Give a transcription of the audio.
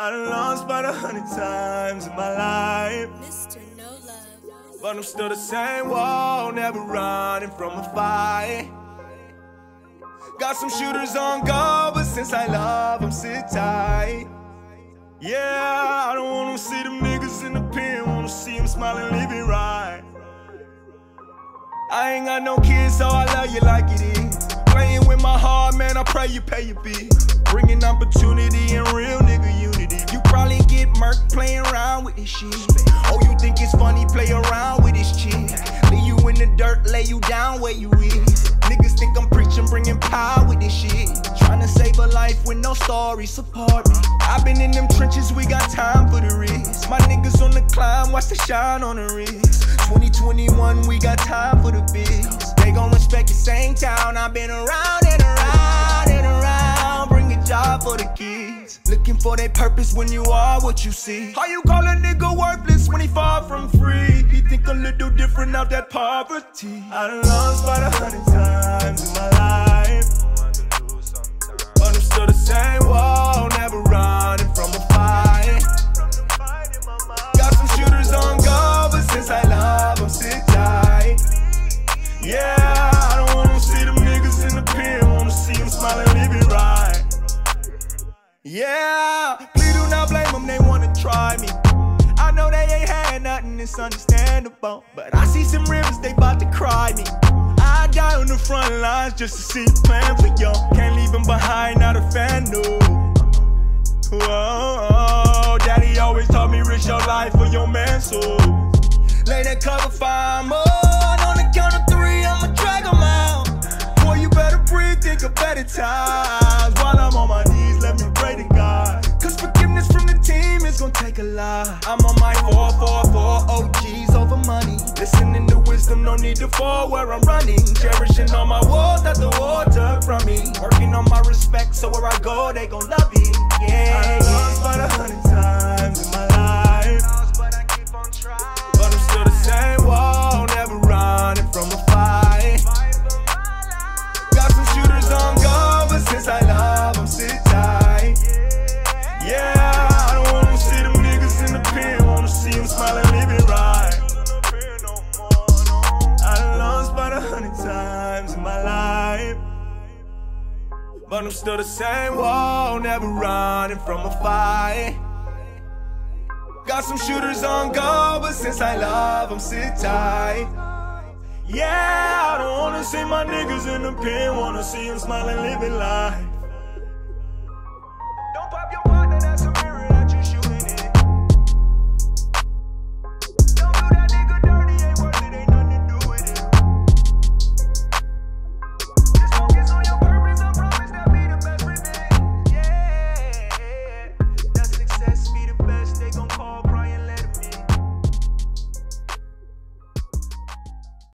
I done lost about a hundred times in my life. Mr. No Love. But I'm still the same wall, never running from a fight. Got some shooters on go, but since I love I'm sit tight. Yeah, I don't wanna see them niggas in the pen, wanna see them smiling, living right. I ain't got no kids, so I love you like it is. You pay your bill. Bringing opportunity and real nigga unity. You probably get murked playing around with this shit. Oh, you think it's funny, play around with this shit. Leave you in the dirt, lay you down where you is. Niggas think I'm preaching, bringing power with this shit. Trying to save a life with no story, support me. I've been in them trenches, we got time for the risk. My niggas on the climb, watch the shine on the wrist. 2021, we got time for the biz. They gon' respect the same town. I've been around for the kids. Looking for their purpose when you are what you see. How you call a nigga worthless when he far from free? He think a little different out that poverty. I done lost about a hundred times Yeah, please do not blame them, they wanna try me. I know they ain't had nothing, it's understandable. But I see some rivers, they bout to cry me. I die on the front lines just to see the plan for y'all. Can't leave them behind, not a fan, no. Whoa, daddy always taught me risk your life for your man, so lay that cover five more. On the count of three, I'ma drag 'em out. Boy, you better breathe, think of better times. A lot. I'm on my 444 OGs over money. Listening to wisdom, no need to fall where I'm running. Cherishing all my walls that the took from me. Working on my respect, so where I go, they gon' love it. Yeah, times in my life. But I'm still the same wall, never running from a fight. Got some shooters on go, but since I love I'm sit tight. Yeah, I don't wanna see my niggas in the pen, wanna see them smiling, living life.